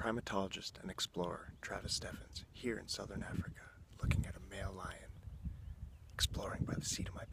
primatologist and explorer Travis Steffens here in southern Africa, looking at a male lion, exploring by the seat of my.